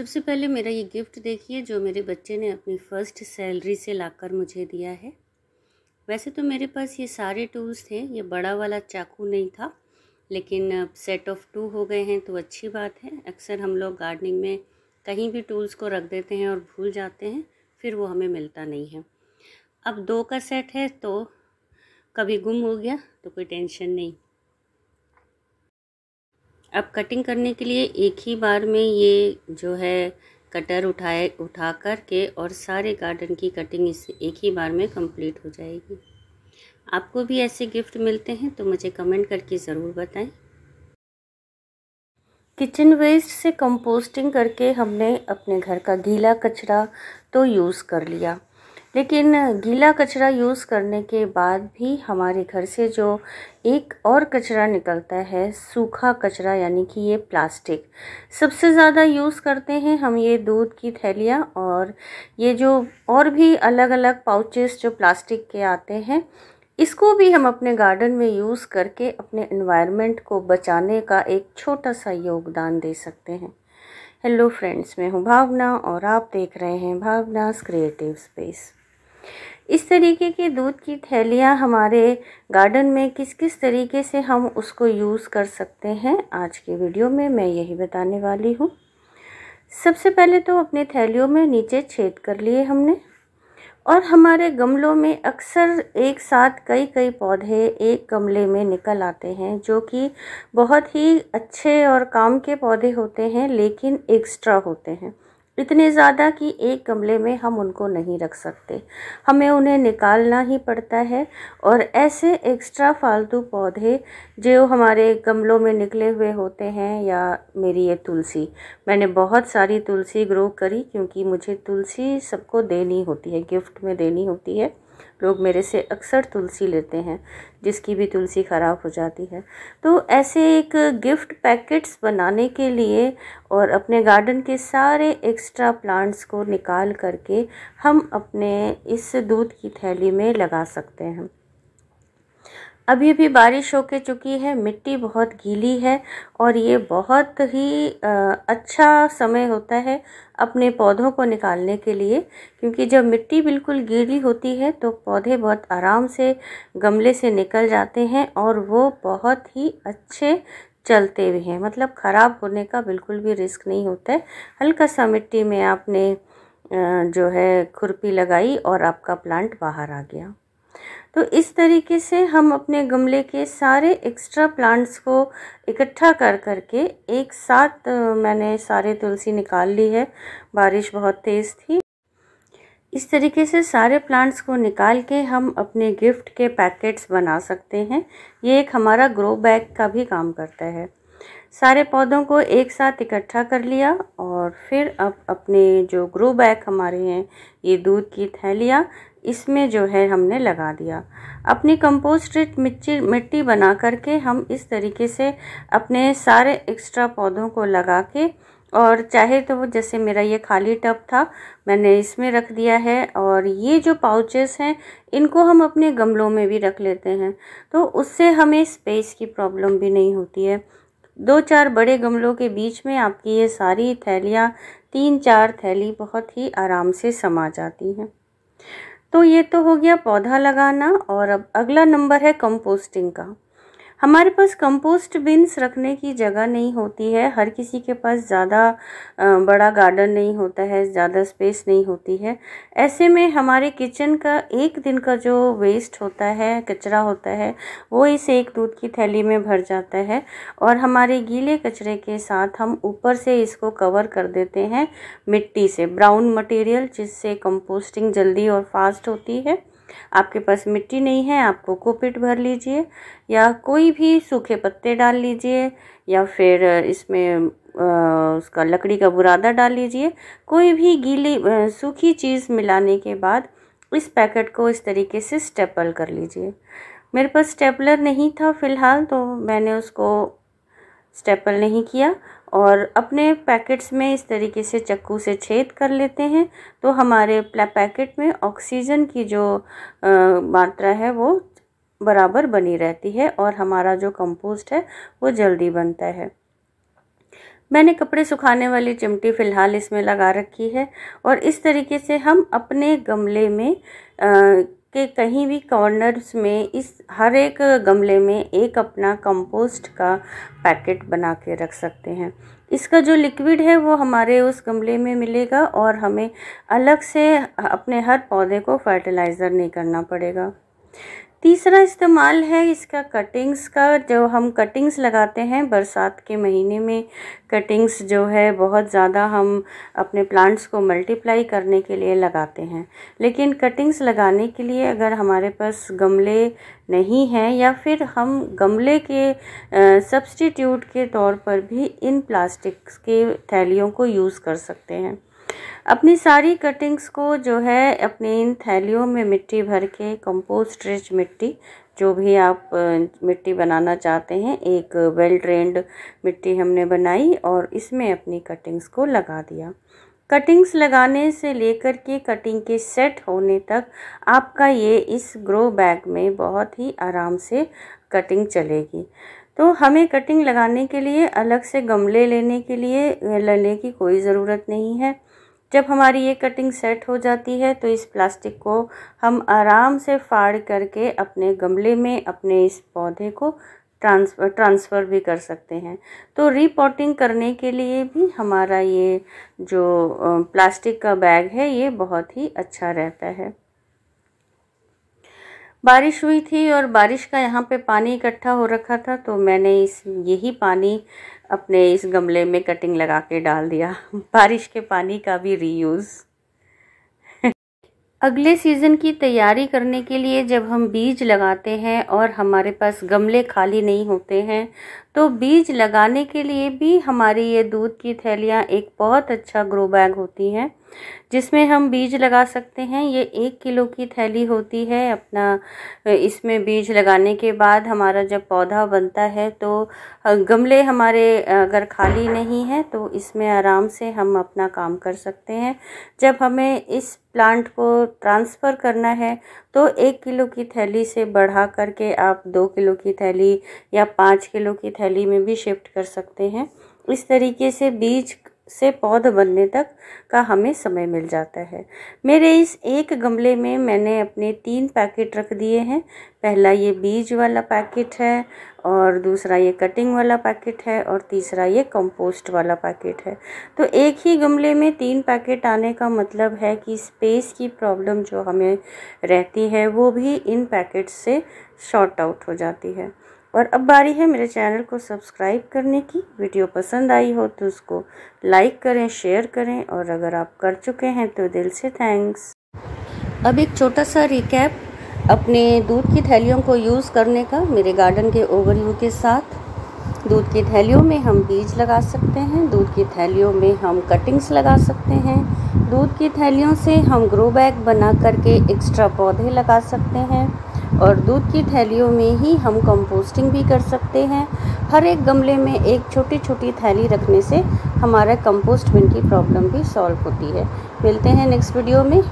सबसे पहले मेरा ये गिफ्ट देखिए, जो मेरे बच्चे ने अपनी फ़र्स्ट सैलरी से लाकर मुझे दिया है। वैसे तो मेरे पास ये सारे टूल्स थे, ये बड़ा वाला चाकू नहीं था, लेकिन अब सेट ऑफ़ टू हो गए हैं तो अच्छी बात है। अक्सर हम लोग गार्डनिंग में कहीं भी टूल्स को रख देते हैं और भूल जाते हैं, फिर वो हमें मिलता नहीं है। अब दो का सेट है तो कभी गुम हो गया तो कोई टेंशन नहीं। अब कटिंग करने के लिए एक ही बार में ये जो है कटर उठाए उठा कर के और सारे गार्डन की कटिंग इस एक ही बार में कंप्लीट हो जाएगी। आपको भी ऐसे गिफ्ट मिलते हैं तो मुझे कमेंट करके ज़रूर बताएँ। किचन वेस्ट से कंपोस्टिंग करके हमने अपने घर का गीला कचरा तो यूज़ कर लिया। लेकिन गीला कचरा यूज़ करने के बाद भी हमारे घर से जो एक और कचरा निकलता है, सूखा कचरा, यानी कि ये प्लास्टिक, सबसे ज़्यादा यूज़ करते हैं हम ये दूध की थैलियाँ और ये जो और भी अलग अलग पाउचेस जो प्लास्टिक के आते हैं, इसको भी हम अपने गार्डन में यूज़ करके अपने इन्वायरमेंट को बचाने का एक छोटा सा योगदान दे सकते हैं। हेलो फ्रेंड्स मैं हूँ भावना और आप देख रहे हैं भावनास क्रिएटिव स्पेस इस तरीके के दूध की थैलियाँ हमारे गार्डन में किस किस तरीके से हम उसको यूज़ कर सकते हैं, आज के वीडियो में मैं यही बताने वाली हूँ। सबसे पहले तो अपने थैलियों में नीचे छेद कर लिए हमने और हमारे गमलों में अक्सर एक साथ कई कई पौधे एक गमले में निकल आते हैं, जो कि बहुत ही अच्छे और काम के पौधे होते हैं, लेकिन एक्स्ट्रा होते हैं। इतने ज़्यादा कि एक गमले में हम उनको नहीं रख सकते। हमें उन्हें निकालना ही पड़ता है और ऐसे एक्स्ट्रा फालतू पौधे जो हमारे गमलों में निकले हुए होते हैं या मेरी ये तुलसी। मैंने बहुत सारी तुलसी ग्रो करी क्योंकि मुझे तुलसी सबको देनी होती है गिफ्ट में देनी होती है। लोग मेरे से अक्सर तुलसी लेते हैं, जिसकी भी तुलसी ख़राब हो जाती है। तो ऐसे एक गिफ्ट पैकेट्स बनाने के लिए और अपने गार्डन के सारे एक्स्ट्रा प्लांट्स को निकाल करके हम अपने इस दूध की थैली में लगा सकते हैं। अभी अभी बारिश होके चुकी है, मिट्टी बहुत गीली है और ये बहुत ही अच्छा समय होता है अपने पौधों को निकालने के लिए, क्योंकि जब मिट्टी बिल्कुल गीली होती है तो पौधे बहुत आराम से गमले से निकल जाते हैं और वो बहुत ही अच्छे चलते भी हैं। मतलब ख़राब होने का बिल्कुल भी रिस्क नहीं होता है। हल्का सा मिट्टी में आपने जो है खुरपी लगाई और आपका प्लांट बाहर आ गया। तो इस तरीके से हम अपने गमले के सारे एक्स्ट्रा प्लांट्स को इकट्ठा कर करके एक साथ मैंने सारे तुलसी निकाल ली है। बारिश बहुत तेज़ थी। इस तरीके से सारे प्लांट्स को निकाल के हम अपने गिफ्ट के पैकेट्स बना सकते हैं। ये एक हमारा ग्रो बैग का भी काम करता है। सारे पौधों को एक साथ इकट्ठा कर लिया और फिर अब अपने जो ग्रो बैग हमारे हैं, ये दूध की थैलियाँ, इसमें जो है हमने लगा दिया। अपनी कंपोस्ट मिट्टी मिट्टी बना करके हम इस तरीके से अपने सारे एक्स्ट्रा पौधों को लगा के और चाहे तो वो जैसे मेरा ये खाली टब था, मैंने इसमें रख दिया है और ये जो पाउचेस हैं, इनको हम अपने गमलों में भी रख लेते हैं। तो उससे हमें स्पेस की प्रॉब्लम भी नहीं होती है। दो चार बड़े गमलों के बीच में आपकी ये सारी थैलियाँ तीन चार थैली बहुत ही आराम से समा जाती हैं। तो ये तो हो गया पौधा लगाना और अब अगला नंबर है कंपोस्टिंग का। हमारे पास कंपोस्ट बिन्स रखने की जगह नहीं होती है। हर किसी के पास ज़्यादा बड़ा गार्डन नहीं होता है, ज़्यादा स्पेस नहीं होती है। ऐसे में हमारे किचन का एक दिन का जो वेस्ट होता है, कचरा होता है, वो इस एक दूध की थैली में भर जाता है और हमारे गीले कचरे के साथ हम ऊपर से इसको कवर कर देते हैं मिट्टी से ब्राउन मटेरियल जिससे कंपोस्टिंग जल्दी और फास्ट होती है। आपके पास मिट्टी नहीं है, आप कोकोपिट भर लीजिए या कोई भी सूखे पत्ते डाल लीजिए या फिर इसमें उसका लकड़ी का बुरादा डाल लीजिए। कोई भी गीली सूखी चीज़ मिलाने के बाद इस पैकेट को इस तरीके से स्टेपल कर लीजिए। मेरे पास स्टेपलर नहीं था फ़िलहाल तो मैंने उसको स्टेपल नहीं किया। और अपने पैकेट्स में इस तरीके से चक्कू से छेद कर लेते हैं तो हमारे पैकेट में ऑक्सीजन की जो मात्रा है वो बराबर बनी रहती है और हमारा जो कंपोस्ट है वो जल्दी बनता है। मैंने कपड़े सुखाने वाली चिमटी फ़िलहाल इसमें लगा रखी है और इस तरीके से हम अपने गमले में आ, के कहीं भी कॉर्नर्स में इस, हर एक गमले में एक अपना कंपोस्ट का पैकेट बना के रख सकते हैं। इसका जो लिक्विड है वो हमारे उस गमले में मिलेगा और हमें अलग से अपने हर पौधे को फर्टिलाइज़र नहीं करना पड़ेगा। तीसरा इस्तेमाल है इसका कटिंग्स का, जो हम कटिंग्स लगाते हैं बरसात के महीने में। कटिंग्स जो है, बहुत ज़्यादा हम अपने प्लांट्स को मल्टीप्लाई करने के लिए लगाते हैं। लेकिन कटिंग्स लगाने के लिए अगर हमारे पास गमले नहीं हैं या फिर हम गमले के सब्सटीट्यूट के तौर पर भी इन प्लास्टिक्स के थैलियों को यूज़ कर सकते हैं। अपनी सारी कटिंग्स को जो है, अपने इन थैलियों में मिट्टी भर के कंपोस्ट रिच मिट्टी, जो भी आप मिट्टी बनाना चाहते हैं, एक वेल ट्रेंड मिट्टी हमने बनाई और इसमें अपनी कटिंग्स को लगा दिया। कटिंग्स लगाने से लेकर के कटिंग के सेट होने तक आपका ये इस ग्रो बैग में बहुत ही आराम से कटिंग चलेगी। तो हमें कटिंग लगाने के लिए, अलग से गमले लेने के लिए, लेने की कोई ज़रूरत नहीं है। जब हमारी ये कटिंग सेट हो जाती है तो इस प्लास्टिक को हम आराम से फाड़ करके अपने गमले में, अपने इस पौधे को ट्रांसफ़र ट्रांसफ़र भी कर सकते हैं। तो रीपॉटिंग करने के लिए भी हमारा ये जो प्लास्टिक का बैग है, ये बहुत ही अच्छा रहता है। बारिश हुई थी और बारिश का यहाँ पे पानी इकट्ठा हो रखा था तो मैंने इस, यही पानी अपने इस गमले में कटिंग लगा के डाल दिया। बारिश के पानी का भी रीयूज़ अगले सीज़न की तैयारी करने के लिए जब हम बीज लगाते हैं और हमारे पास गमले खाली नहीं होते हैं तो बीज लगाने के लिए भी हमारी ये दूध की थैलियाँ एक बहुत अच्छा ग्रो बैग होती हैं। जिसमें हम बीज लगा सकते हैं। ये एक किलो की थैली होती है। अपना, इसमें बीज लगाने के बाद हमारा जब पौधा बनता है तो गमले हमारे, अगर खाली नहीं है तो इसमें आराम से हम अपना काम कर सकते हैं। जब हमें इस प्लांट को ट्रांसफ़र करना है तो एक किलो की थैली से बढ़ा करके आप दो किलो की थैली या पाँच किलो की थैली में भी शिफ्ट कर सकते हैं। इस तरीके से बीज से पौध बनने तक का हमें समय मिल जाता है। मेरे इस एक गमले में मैंने अपने तीन पैकेट रख दिए हैं। पहला ये बीज वाला पैकेट है और दूसरा ये कटिंग वाला पैकेट है और तीसरा ये कंपोस्ट वाला पैकेट है। तो एक ही गमले में तीन पैकेट आने का मतलब है कि स्पेस की प्रॉब्लम जो हमें रहती है वो भी इन पैकेट से शॉर्ट आउट हो जाती है। और अब बारी है मेरे चैनल को सब्सक्राइब करने की। वीडियो पसंद आई हो तो उसको लाइक करें, शेयर करें और अगर आप कर चुके हैं तो दिल से थैंक्स। अब एक छोटा सा रिकैप अपने दूध की थैलियों को यूज़ करने का मेरे गार्डन के ओवरव्यू के साथ। दूध की थैलियों में हम बीज लगा सकते हैं, दूध की थैलियों में हम कटिंग्स लगा सकते हैं, दूध की थैलियों से हम ग्रो बैग बना करके एक्स्ट्रा पौधे लगा सकते हैं। और दूध की थैलियों में ही हम कंपोस्टिंग भी कर सकते हैं। हर एक गमले में एक छोटी छोटी थैली रखने से हमारा कंपोस्ट बिन की प्रॉब्लम भी सॉल्व होती है। मिलते हैं नेक्स्ट वीडियो में।